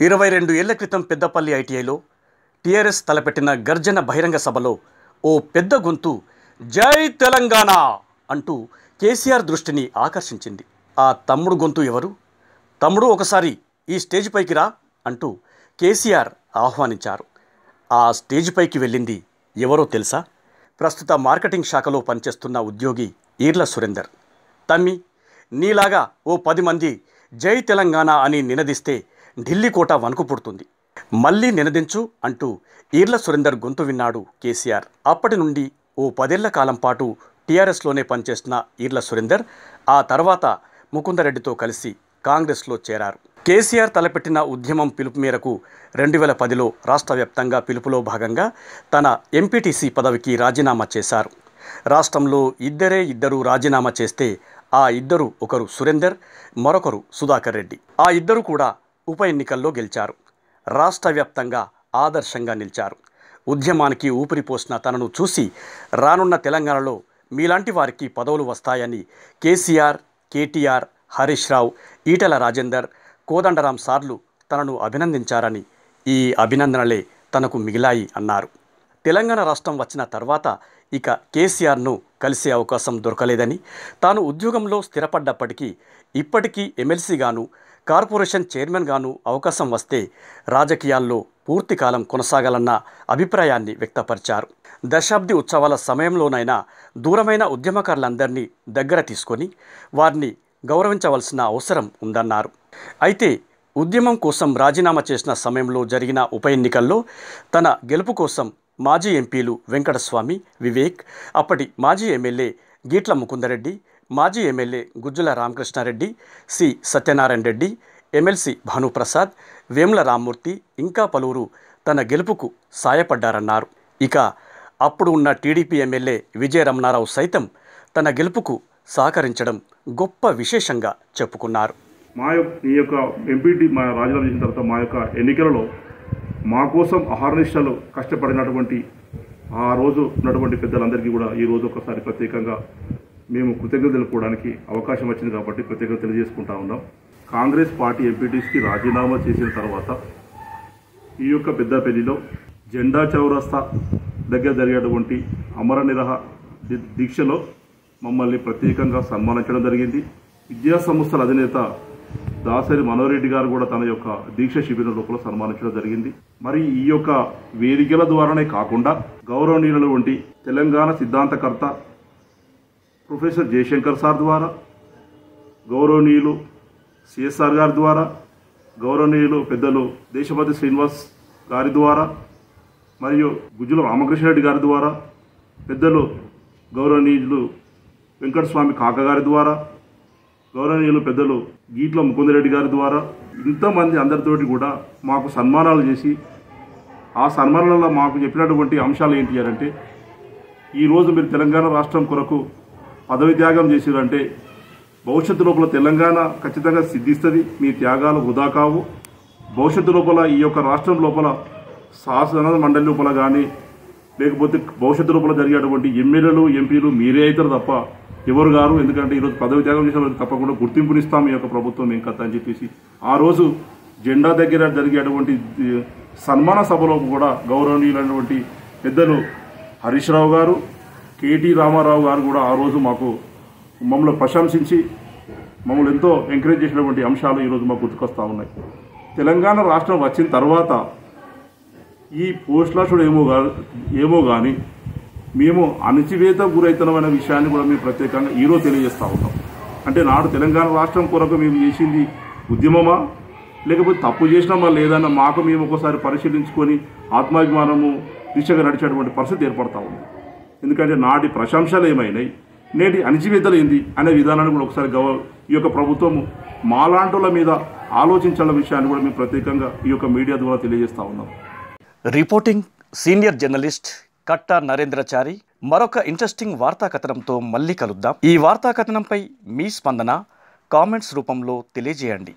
ఇరవై రెండు ఏళ్ళ క్రితం పెద్దపల్లి ఐటీఐలో టీఆర్ఎస్ తలపెట్టిన గర్జన బహిరంగ సభలో ఓ పెద్ద గొంతు జై తెలంగాణ అంటూ కేసీఆర్ దృష్టిని ఆకర్షించింది. ఆ తమ్ముడు గొంతు ఎవరు? తమ్ముడు ఒకసారి ఈ స్టేజ్ పైకి రా అంటూ కేసీఆర్ ఆహ్వానించారు. ఆ స్టేజ్ పైకి వెళ్ళింది ఎవరో తెలుసా? ప్రస్తుత మార్కెటింగ్ శాఖలో పనిచేస్తున్న ఉద్యోగి ఈర్ల సురేందర్. తమ్మి నీలాగా ఓ పది మంది జై తెలంగాణ అని నినదిస్తే ఢిల్లీ కోట వణుకు పుడుతుంది. మళ్ళీ నినదించు అంటూ ఈర్ల సురేందర్ గొంతు విన్నాడు కేసీఆర్. అప్పటి నుండి ఓ పదేళ్ళ కాలం పాటు టీఆర్ఎస్లోనే పనిచేస్తున్న ఈర్ల సురేందర్ ఆ తర్వాత ముకుందరెడ్డితో కలిసి కాంగ్రెస్లో చేరారు. కేసీఆర్ తలపెట్టిన ఉద్యమం పిలుపు మేరకు రెండు వేల పదిలో రాష్ట్ర వ్యాప్తంగా పిలుపులో భాగంగా తన ఎంపీటీసీ పదవికి రాజీనామా చేశారు. రాష్ట్రంలో ఇద్దరే ఇద్దరు రాజీనామా చేస్తే ఆ ఇద్దరు ఒకరు సురేందర్ మరొకరు సుధాకర్ రెడ్డి. ఆ ఇద్దరు కూడా ఉప ఎన్నికల్లో గెలిచారు. రాష్ట్ర వ్యాప్తంగా ఆదర్శంగా నిలిచారు. ఉద్యమానికి ఊపిరి పోసిన తనను చూసి రానున్న తెలంగాణలో మీలాంటి వారికి పదవులు వస్తాయని కేసీఆర్ కేటీఆర్ హరీష్ రావు ఈటెల రాజేందర్ కోదండరాం సార్లు తనను అభినందించారని ఈ అభినందనలే తనకు మిగిలాయి అన్నారు. తెలంగాణ రాష్ట్రం వచ్చిన తర్వాత ఇక కేసీఆర్ను కలిసే అవకాశం దొరకలేదని తాను ఉద్యోగంలో స్థిరపడ్డప్పటికీ ఇప్పటికీ ఎమ్మెల్సీగాను కార్పొరేషన్ చైర్మన్గాను అవకాశం వస్తే రాజకీయాల్లో పూర్తి కాలం కొనసాగాలన్న అభిప్రాయాన్ని వ్యక్తపరిచారు. దశాబ్ది ఉత్సవాల సమయంలోనైనా దూరమైన ఉద్యమకారులందరినీ దగ్గర తీసుకొని వారిని గౌరవించవలసిన అవసరం ఉందన్నారు. అయితే ఉద్యమం కోసం రాజీనామా చేసిన సమయంలో జరిగిన ఉప ఎన్నికల్లో తన గెలుపు కోసం మాజీ ఎంపీలు వెంకటస్వామి వివేక్ అప్పటి మాజీ ఎమ్మెల్యే గీట్ల ముకుందరెడ్డి మాజీ MLA Gujjula Ramakrishnareddy C. Satyanarayana Reddy MLC Bhanuprasad Vemula Rammurthy ఇంకా పలువురు తన గెలుపుకు సాయపడ్డారన్నారు. ఇక అప్పుడు ఉన్న టీడీపీ ఎమ్మెల్యే విజయ రమణారావు సైతం తన గెలుపుకు సహకరించడం గొప్ప విశేషంగా చెప్పుకున్నారు. మా యొక్క ఈ యొక్క ఎంపీటీ మా రాజీనామా చేసిన తర్వాత మా యొక్క ఎన్నికలలో మా కోసం అహర్నిష్టలు కష్టపడినటువంటి ఆ రోజు ఉన్నటువంటి పెద్దలందరికీ కూడా ఈ రోజు ఒకసారి ప్రత్యేకంగా మేము కృతజ్ఞత తెలుపుకోవడానికి అవకాశం వచ్చింది కాబట్టి కృతజ్ఞత తెలియజేసుకుంటా ఉన్నాం. కాంగ్రెస్ పార్టీ ఎంపీటీస్కి రాజీనామా చేసిన తర్వాత ఈ యొక్క పెద్దపల్లిలో జెండా చౌరస్తా దగ్గర జరిగేటువంటి అమర నిరహ దీక్షలో మమ్మల్ని ప్రత్యేకంగా సన్మానించడం జరిగింది. విద్యా సంస్థల అధినేత దాసరి మనోరెడ్డి గారు కూడా తన యొక్క దీక్ష శిబిరం లోపల సన్మానించడం జరిగింది. మరి ఈ యొక్క వేదికల ద్వారానే కాకుండా గౌరవనీయుల వంటి తెలంగాణ సిద్ధాంతకర్త ప్రొఫెసర్ జయశంకర్ సార్ ద్వారా గౌరవనీయులు సిఎస్ఆర్ గారి ద్వారా గౌరవనీయులు పెద్దలు దేశపతి శ్రీనివాస్ గారి ద్వారా మరియు గుజ్జుల రామకృష్ణారెడ్డి గారి ద్వారా పెద్దలు గౌరవనీయులు వెంకటస్వామి కాక గారి ద్వారా గౌరవనీయులు పెద్దలు గీట్ల ముకుందరెడ్డి గారి ద్వారా ఇంతమంది అందరితోటి కూడా మాకు సన్మానాలు చేసి ఆ సన్మానాలలో మాకు చెప్పినటువంటి అంశాలు ఏంటి అని అంటే ఈరోజు మీరు తెలంగాణ రాష్ట్రం కొరకు పదవి త్యాగం చేసిరంటే భవిష్యత్తు లోపల తెలంగాణ ఖచ్చితంగా సిద్ధిస్తుంది. మీ త్యాగాలు వృధా కావు. భవిష్యత్తు లోపల ఈ యొక్క రాష్ట్రం లోపల శాసన మండలి లోపల కానీ లేకపోతే భవిష్యత్తు లోపల జరిగేటువంటి ఎమ్మెల్యేలు ఎంపీలు మీరే అవుతారు తప్ప ఎవరు గారు. ఎందుకంటే ఈరోజు పదవి త్యాగం చేసిన వారికి తప్పకుండా గుర్తింపునిస్తాం ఈ యొక్క ప్రభుత్వం ఏం కథ అని చెప్పేసి. ఆ రోజు జెండా దగ్గర జరిగేటువంటి సన్మాన సభలో కూడా గౌరవనీయులైనటువంటి పెద్దలు హరీష్ రావు గారు కేటీ రామారావు గారు కూడా ఆ రోజు మాకు మమ్మల్ని ప్రశంసించి మమ్మల్ని ఎంతో ఎంకరేజ్ చేసినటువంటి అంశాలు ఈరోజు మాకు గుర్తుకొస్తూ ఉన్నాయి. తెలంగాణ రాష్ట్రం వచ్చిన తర్వాత ఈ పోస్టులాసుడు ఏమో ఏమో కానీ మేము అణచివేత గురైతున్నామనే విషయాన్ని కూడా మేము ప్రత్యేకంగా ఈరోజు తెలియజేస్తూ ఉన్నాం. అంటే నాడు తెలంగాణ రాష్ట్రం కొరకు మేము చేసింది ఉద్యమమా? లేకపోతే తప్పు చేసినామా లేదన్న మాకు మేము ఒకసారి పరిశీలించుకొని ఆత్మాభిమానము దిశగా నడిచేటువంటి పరిస్థితి ఏర్పడతా ఉంది. ఎందుకంటే నాటి ప్రశంసలు ఏమైనాయి? నేటి అణిచివేతలు ఏంది? అనే విధానాన్ని కూడా ఒకసారి గవ ఈ యొక్క ప్రభుత్వము మాలాంటుల మీద ఆలోచించాల విషయాన్ని కూడా మేము ప్రత్యేకంగా ఈ యొక్క మీడియా ద్వారా తెలియజేస్తా ఉన్నాం. Reporting senior journalist Katta Narendrachari మరొక ఇంట్రెస్టింగ్ వార్తా కథనంతో మళ్ళీ కలుద్దాం. ఈ వార్తా కథనంపై మీ స్పందన కామెంట్స్ రూపంలో తెలియజేయండి.